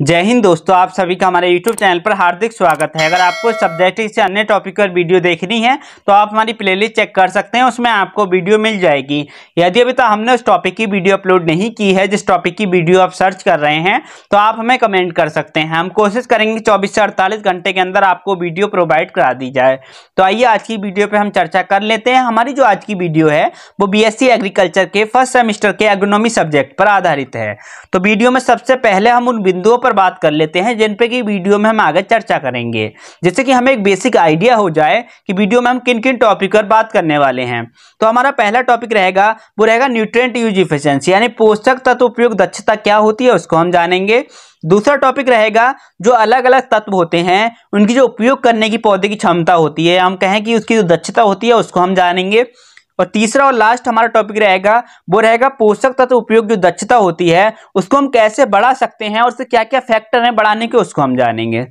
जय हिंद दोस्तों, आप सभी का हमारे YouTube चैनल पर हार्दिक स्वागत है। अगर आपको सब्जेक्ट से अन्य टॉपिक पर वीडियो देखनी है तो आप हमारी प्लेलिस्ट चेक कर सकते हैं, उसमें आपको वीडियो मिल जाएगी। यदि अभी तक हमने उस टॉपिक की वीडियो अपलोड नहीं की है, जिस टॉपिक की वीडियो आप सर्च कर रहे हैं तो आप हमें कमेंट कर सकते हैं। हम कोशिश करेंगे चौबीस से अड़तालीस घंटे के अंदर आपको वीडियो प्रोवाइड करा दी जाए। तो आइए आज की वीडियो पर हम चर्चा कर लेते हैं। हमारी जो आज की वीडियो है, वो बीएससी एग्रीकल्चर के फ़र्स्ट सेमिस्टर के एग्रोनॉमी सब्जेक्ट पर आधारित है। तो वीडियो में सबसे पहले हम उन बिंदुओं पर बात कर लेते हैं, जिन पे की वीडियो में हम आगे चर्चा करेंगे। जिससे कि हमें एक बेसिक आइडिया हो जाए कि वीडियो में हम किन किन टॉपिक पर बात करने वाले हैं। तो हमारा पहला टॉपिक रहेगा, वो रहेगा न्यूट्रिएंट यूज़ इफिशियंसी यानी पोषक तत्व उपयोग दक्षता क्या होती है उसको हम जानेंगे। दूसरा टॉपिक रहेगा, जो अलग अलग तत्व होते हैं, उनकी जो उपयोग करने की पौधे की क्षमता होती है, हम कहें कि उसकी जो दक्षता होती है उसको हम जानेंगे। और तीसरा और लास्ट हमारा टॉपिक रहेगा, वो रहेगा पोषक तत्व उपयोग जो दक्षता होती है, उसको हम कैसे बढ़ा सकते हैं और उससे क्या क्या फैक्टर है बढ़ाने के, उसको हम जानेंगे।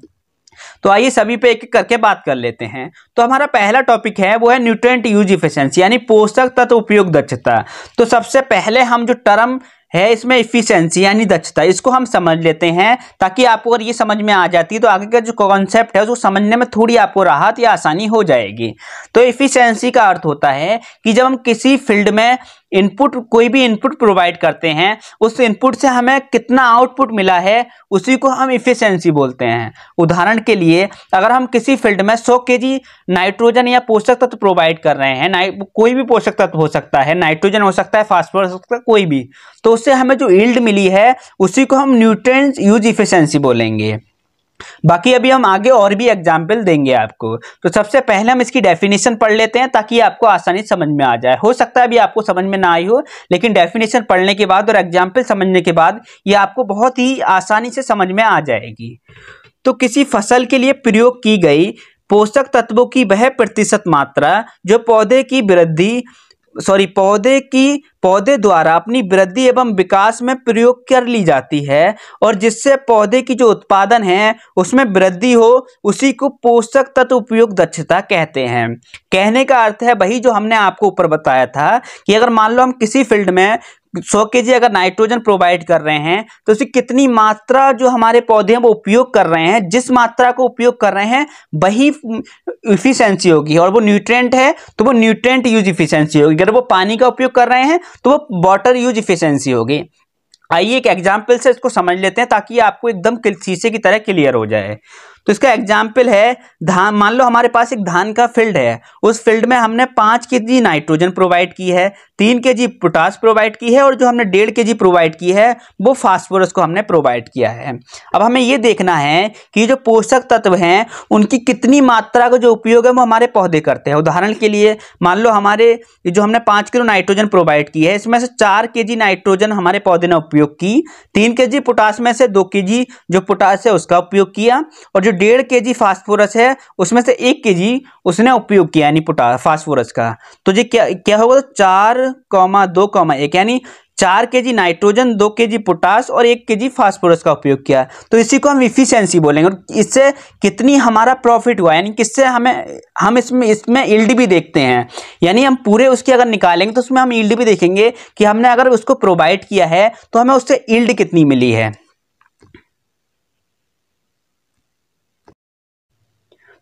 तो आइए सभी पे एक एक करके बात कर लेते हैं। तो हमारा पहला टॉपिक है, वो है न्यूट्रेंट यूज़ इफिशियंसी यानी पोषक तत्व उपयोग दक्षता। तो सबसे पहले हम जो टर्म है इसमें इफिशियंसी यानी दक्षता, इसको हम समझ लेते हैं ताकि आपको अगर ये समझ में आ जाती है तो आगे का जो कॉन्सेप्ट है, उसको समझने में थोड़ी आपको राहत या आसानी हो जाएगी। तो इफिशियंसी का अर्थ होता है कि जब हम किसी फ़ील्ड में इनपुट कोई भी इनपुट प्रोवाइड करते हैं, उस इनपुट से हमें कितना आउटपुट मिला है, उसी को हम इफिशियंसी बोलते हैं। उदाहरण के लिए, अगर हम किसी फ़ील्ड में 100 केजी नाइट्रोजन या पोषक तत्व प्रोवाइड कर रहे हैं कोई भी पोषक तत्व हो सकता है नाइट्रोजन हो सकता है फास्फोरस हो सकता है, कोई भी तो उससे हमें जो ईल्ड मिली है, उसी को हम न्यूट्रिएंट्स यूज़ इफिशियंसी बोलेंगे। बाकी अभी हम आगे और भी एग्ज़ाम्पल देंगे आपको। तो सबसे पहले हम इसकी डेफिनेशन पढ़ लेते हैं ताकि आपको आसानी समझ में आ जाए। हो सकता है अभी आपको समझ में ना आई हो, लेकिन डेफिनेशन पढ़ने के बाद और एग्ज़ाम्पल समझने के बाद ये आपको बहुत ही आसानी से समझ में आ जाएगी। तो किसी फ़सल के लिए प्रयोग की गई पोषक तत्वों की वह प्रतिशत मात्रा, जो पौधे की वृद्धि सॉरी, पौधे की, पौधे द्वारा अपनी वृद्धि एवं विकास में प्रयोग कर ली जाती है और जिससे पौधे की जो उत्पादन है, उसमें वृद्धि हो, उसी को पोषक तत्व उपयोग दक्षता कहते हैं। कहने का अर्थ है वही जो हमने आपको ऊपर बताया था कि अगर मान लो हम किसी फ़ील्ड में सौ के जी अगर नाइट्रोजन प्रोवाइड कर रहे हैं तो उसकी कितनी मात्रा जो हमारे पौधे हैं वो उपयोग कर रहे हैं, जिस मात्रा को उपयोग कर रहे हैं, वही इफिशियंसी होगी। और वो न्यूट्रेंट है तो वो न्यूट्रेंट यूज़ इफिशियंसी होगी। अगर वो पानी का उपयोग कर रहे हैं तो वो वाटर यूज़ इफिशियंसी होगी। आइए एक एग्ज़ाम्पल से इसको समझ लेते हैं, ताकि आपको एकदम शीशे की तरह क्लियर हो जाए। तो इसका एग्ज़ाम्पल है, धान, मान लो हमारे पास एक धान का फ़ील्ड है, उस फ़ील्ड में हमने पाँच के जी नाइट्रोजन प्रोवाइड की है, तीन के जी पोटास प्रोवाइड की है और जो हमने डेढ़ के जी प्रोवाइड की है, वो फास्फोरस को हमने प्रोवाइड किया है। अब हमें ये देखना है कि जो पोषक तत्व हैं, उनकी कितनी मात्रा का जो उपयोग है वो हमारे पौधे करते हैं। उदाहरण के लिए, मान लो हमारे जो हमने पाँच किलो नाइट्रोजन प्रोवाइड की है, इसमें से चार के जी नाइट्रोजन हमारे पौधे ने उपयोग की, तीन के जी पोटास में से दो के जी जो पोटास है उसका उपयोग किया, और जो डेढ़ के जी फास्फोरस है, उसमें से एक के जी उसने उपयोग किया, यानी पोटा, फास्फोरस का। तो जी क्या क्या होगा? तो चार कौमा दो कौमा एक, यानी चार के जी नाइट्रोजन, दो के जी पोटास और एक के जी फास्फोरस का उपयोग किया। तो इसी को हम इफिशियंसी बोलेंगे और इससे कितनी हमारा प्रॉफिट हुआ, यानी किससे हमें, हम इसमें इसमें ईल्ड भी देखते हैं। यानी हम पूरे उसकी अगर निकालेंगे तो उसमें हम ईल्ड भी देखेंगे कि हमने अगर उसको प्रोवाइड किया है तो हमें उससे ईल्ड कितनी मिली है।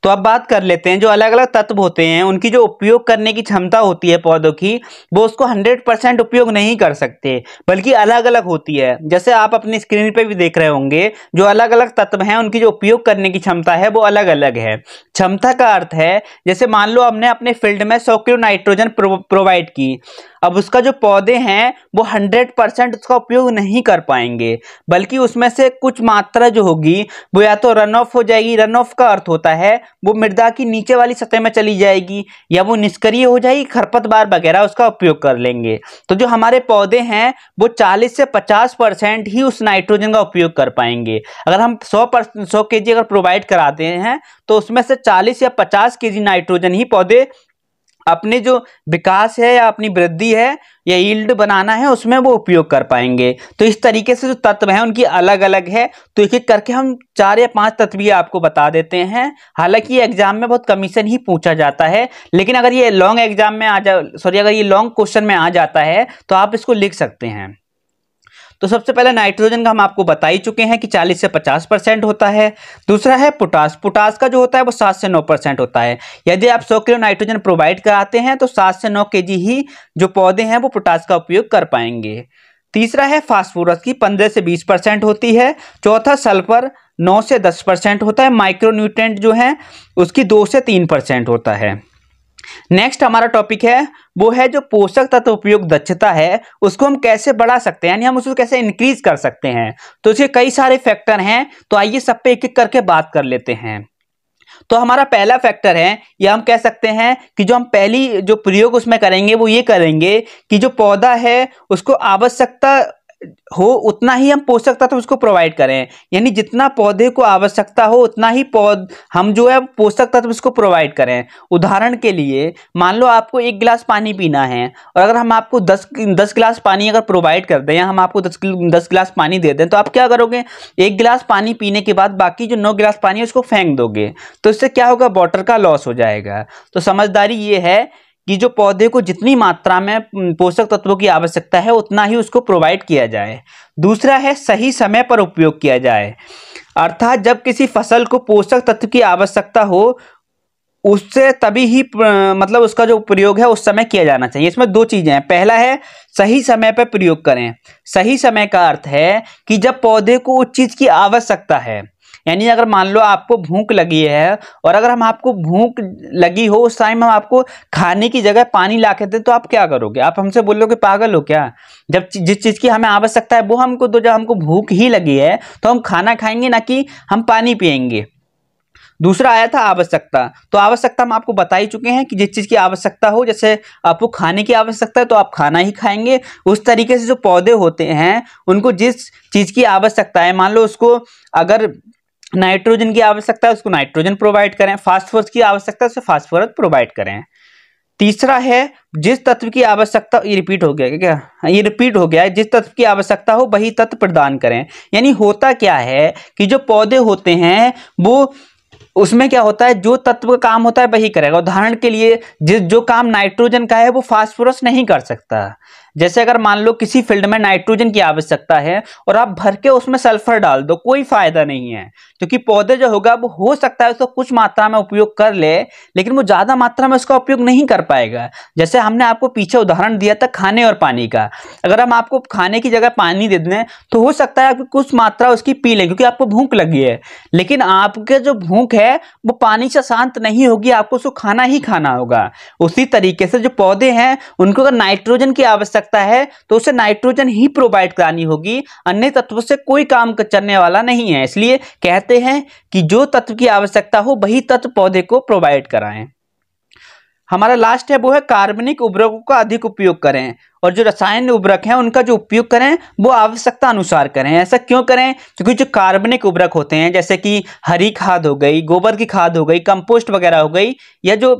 तो अब बात कर लेते हैं, जो अलग अलग तत्व होते हैं, उनकी जो उपयोग करने की क्षमता होती है पौधों की, वो उसको हंड्रेड परसेंट उपयोग नहीं कर सकते, बल्कि अलग अलग होती है। जैसे आप अपनी स्क्रीन पे भी देख रहे होंगे, जो अलग अलग तत्व हैं, उनकी जो उपयोग करने की क्षमता है, वो अलग अलग है। क्षमता का अर्थ है, जैसे मान लो हमने अपने फ़ील्ड में सौ किलो नाइट्रोजन प्रोवाइड की, अब उसका जो पौधे हैं, वो हंड्रेड परसेंट उसका उपयोग नहीं कर पाएँगे, बल्कि उसमें से कुछ मात्रा जो होगी, वो या तो रन ऑफ़ हो जाएगी। रन ऑफ़ का अर्थ होता है वो मृदा की नीचे वाली सतह में चली जाएगी या वो निष्क्रिय हो जाएगी खरपतवार वगैरह उसका उपयोग कर लेंगे। तो जो हमारे पौधे हैं, वो चालीस से पचास परसेंट ही उस नाइट्रोजन का उपयोग कर पाएँगे। अगर हम सौ परसेंट सौ के अगर प्रोवाइड कराते हैं तो उसमें से चालीस या पचास के नाइट्रोजन ही पौधे अपने जो विकास है या अपनी वृद्धि है या ईल्ड बनाना है, उसमें वो उपयोग कर पाएँगे। तो इस तरीके से जो तत्व हैं, उनकी अलग अलग है। तो एक एक करके हम चार या पाँच तत्व ये आपको बता देते हैं। हालाँकि एग्ज़ाम में बहुत कमीशन ही पूछा जाता है, लेकिन अगर ये लॉन्ग एग्ज़ाम में आ जा, सॉरी, अगर ये लॉन्ग क्वेश्चन में आ जाता है तो आप इसको लिख सकते हैं। तो सबसे पहले नाइट्रोजन का हम आपको बता ही चुके हैं कि 40 से 50 परसेंट होता है। दूसरा है पोटास। पोटास का जो होता है वो सात से नौ परसेंट होता है। यदि आप सौ किलो नाइट्रोजन प्रोवाइड कराते हैं तो सात से नौ के ही जो पौधे हैं, वो पोटास का उपयोग कर पाएँगे। तीसरा है फास्फोरस की। पंद्रह से बीस परसेंट होती है। चौथा सल्फ़र नौ से दस परसेंट होता है। माइक्रोन्यूट्रेंट जो है, उसकी दो से तीन परसेंट होता है। नेक्स्ट हमारा टॉपिक है वो है जो पोषक तत्व उपयोग दक्षता है, उसको हम कैसे बढ़ा सकते हैं? यानी हम उसको कैसे इंक्रीज कर सकते हैं? तो इसके कई सारे फैक्टर हैं तो आइए सब पे एक एक करके बात कर लेते हैं। तो हमारा पहला फैक्टर है, या हम कह सकते हैं कि जो हम पहली, जो प्रयोग उसमें करेंगे, वो ये करेंगे कि जो पौधा है, उसको आवश्यकता हो, उतना ही हम पोषक तत्व उसको प्रोवाइड करें। यानी जितना पौधे को आवश्यकता हो, उतना ही पौध, हम जो है पोषक तत्व उसको प्रोवाइड करें। उदाहरण के लिए, मान लो आपको एक गिलास पानी पीना है, और अगर हम आपको दस दस गिलास पानी अगर प्रोवाइड कर दें, या हम आपको दस दस गिलास पानी दे दें तो आप क्या करोगे? एक गिलास पानी पीने के बाद बाकी जो नौ गिलास पानी है, उसको फेंक दोगे। तो इससे क्या होगा? वाटर का लॉस हो जाएगा। तो समझदारी ये है कि जो पौधे को जितनी मात्रा में पोषक तत्वों की आवश्यकता है, उतना ही उसको प्रोवाइड किया जाए। दूसरा है, सही समय पर उपयोग किया जाए। अर्थात जब किसी फ़सल को पोषक तत्व की आवश्यकता हो, उससे तभी ही मतलब उसका जो प्रयोग है, उस समय किया जाना चाहिए। इसमें दो चीज़ें हैं। पहला है, सही समय पर प्रयोग करें। सही समय का अर्थ है कि जब पौधे को उस चीज़ की आवश्यकता है यानी अगर मान लो आपको भूख लगी है और अगर हम आपको भूख लगी हो उस टाइम हम आपको खाने की जगह पानी ला के दें तो आप क्या करोगे? आप हमसे बोलोगे, पागल हो क्या? जब जिस चीज़ की हमें आवश्यकता है, वो हमको तो जब हमको भूख ही लगी है तो हम खाना खाएँगे, ना कि हम पानी पियेंगे दूसरा आया था आवश्यकता। तो आवश्यकता हम आपको बता ही चुके हैं कि जिस चीज़ की आवश्यकता हो, जैसे आपको खाने की आवश्यकता है तो आप खाना ही खाएँगे। उस तरीके से जो पौधे होते हैं, उनको जिस चीज़ की आवश्यकता है, मान लो उसको अगर नाइट्रोजन की आवश्यकता है, उसको नाइट्रोजन प्रोवाइड करें। फास्फोरस की आवश्यकता है, उसे फास्फोरस प्रोवाइड करें। तीसरा है, जिस तत्व की आवश्यकता, ये रिपीट हो गया, क्या? ये रिपीट हो गया है, जिस तत्व की आवश्यकता हो, वही तत्व प्रदान करें। यानी होता क्या है कि जो पौधे होते हैं, वो उसमें क्या होता है, जो तत्व का काम होता है, वही करेगा। उदाहरण के लिए, जिस जो काम नाइट्रोजन का है, वो फास्फोरस नहीं कर सकता। जैसे अगर मान लो किसी फ़ील्ड में नाइट्रोजन की आवश्यकता है और आप भर के उसमें सल्फ़र डाल दो, कोई फ़ायदा नहीं है। क्योंकि पौधे जो होगा वो हो सकता है उसको कुछ मात्रा में उपयोग कर ले, लेकिन वो ज़्यादा मात्रा में उसका उपयोग नहीं कर पाएगा। जैसे हमने आपको पीछे उदाहरण दिया था खाने और पानी का। अगर हम आपको खाने की जगह पानी दे दें तो हो सकता है आपकी कुछ मात्रा उसकी पी लें, क्योंकि आपको भूख लगी है। लेकिन आपके जो भूख है, वो पानी से शांत नहीं होगी, आपको उसको खाना ही खाना होगा। उसी तरीके से जो पौधे हैं, उनको अगर नाइट्रोजन की आवश्यकता सकता है तो उसे नाइट्रोजन ही प्रोवाइड करानी होगी। अन्य तत्व से कोई काम चलने वाला नहीं है। इसलिए कहते हैं कि जो तत्व की आवश्यकता हो, वही तत्व पौधे को प्रोवाइड कराएँ। हमारा लास्ट है, वो है कार्बनिक उर्वरकों का अधिक उपयोग करें। और जो रसायन उर्वरक हैं, उनका जो उपयोग करें, वो आवश्यकता अनुसार करें। ऐसा क्यों करें? क्योंकि जो कार्बनिक उर्वरक होते हैं, जैसे कि हरी खाद हो गई, गोबर की खाद हो गई, कंपोस्ट वगैरह हो गई, या जो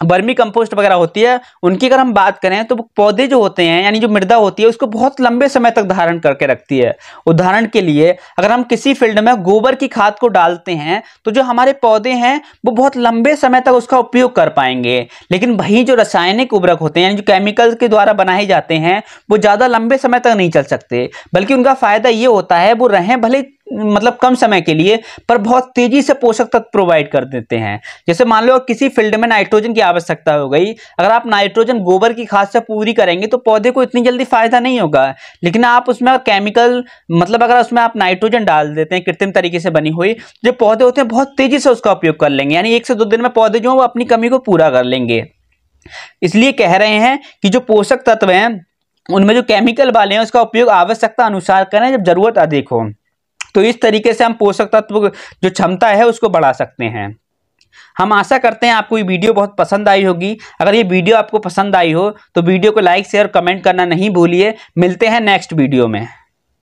बर्मी कंपोस्ट वगैरह होती है, उनकी अगर हम बात करें तो पौधे जो होते हैं, यानी जो मृदा होती है, उसको बहुत लंबे समय तक धारण करके रखती है। उदाहरण के लिए, अगर हम किसी फ़ील्ड में गोबर की खाद को डालते हैं तो जो हमारे पौधे हैं, वो बहुत लंबे समय तक उसका उपयोग कर पाएँगे। लेकिन वही जो रासायनिक उर्वरक होते हैं, यानी जो केमिकल के द्वारा बनाए जाते हैं, वो ज़्यादा लंबे समय तक नहीं चल सकते। बल्कि उनका फ़ायदा ये होता है, वो रहें भले मतलब कम समय के लिए, पर बहुत तेज़ी से पोषक तत्व प्रोवाइड कर देते हैं। जैसे मान लो, किसी फ़ील्ड में नाइट्रोजन की आवश्यकता हो गई, अगर आप नाइट्रोजन गोबर की खाद से पूरी करेंगे तो पौधे को इतनी जल्दी फ़ायदा नहीं होगा। लेकिन आप उसमें केमिकल मतलब अगर उसमें आप नाइट्रोजन डाल देते हैं, कृत्रिम तरीके से बनी हुई, जो पौधे होते हैं, बहुत तेज़ी से उसका उपयोग कर लेंगे। यानी एक से दो दिन में पौधे जो वो अपनी कमी को पूरा कर लेंगे। इसलिए कह रहे हैं कि जो पोषक तत्व हैं, उनमें जो केमिकल वाले हैं, उसका उपयोग आवश्यकता अनुसार करें, जब ज़रूरत अधिक हो। तो इस तरीके से हम पोषक तत्व जो क्षमता है उसको बढ़ा सकते हैं। हम आशा करते हैं आपको ये वीडियो बहुत पसंद आई होगी। अगर ये वीडियो आपको पसंद आई हो तो वीडियो को लाइक, शेयर, कमेंट करना नहीं भूलिए। मिलते हैं नेक्स्ट वीडियो में।